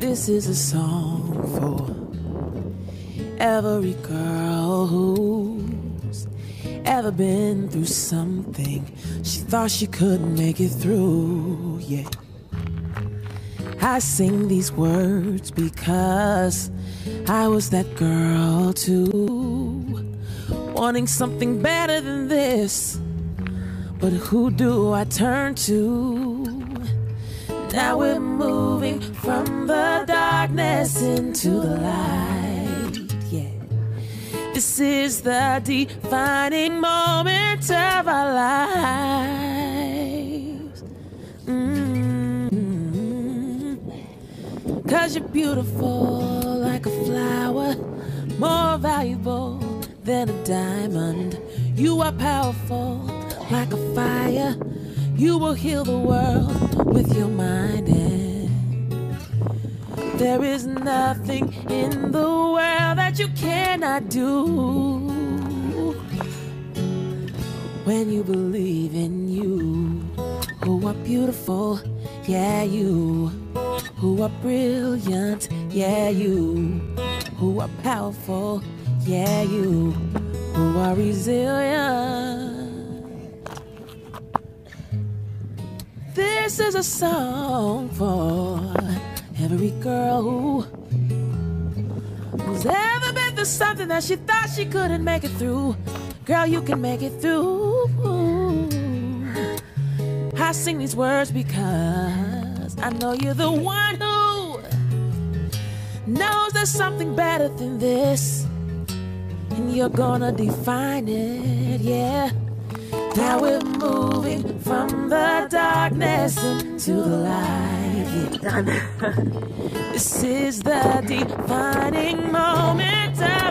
This is a song for every girl who's ever been through something she thought she couldn't make it through. Yeah. I sing these words because I was that girl too, wanting something better than this. But who do I turn to? Now we're moving from the darkness into the light. Yeah. This is the defining moment of our lives. Mm-hmm. Cause you're beautiful like a flower, more valuable than a diamond. You are powerful like a fire. You will heal the world with your mind. There is nothing in the world that you cannot do when you believe in you. Who are beautiful, yeah, you. Who are brilliant, yeah, you. Who are powerful, yeah, you. Who are resilient. This is a song for every girl who who's ever been through something that she thought she couldn't make it through. Girl, you can make it through. I sing these words because I know you're the one who knows there's something better than this. And you're gonna define it, yeah. Now we're moving from the darkness into the light. this is the defining moment of our lives.